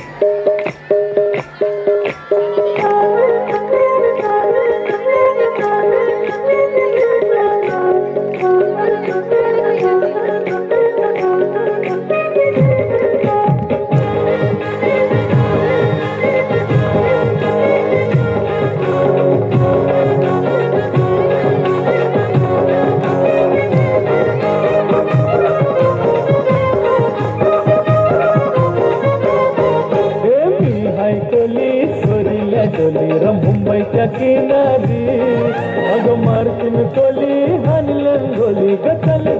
Bye. मी हाय कोली सोरीला डोली मुंबईच्या किनारी। अगं मारतीन कोली हानलन गोली गचल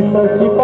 meu aqui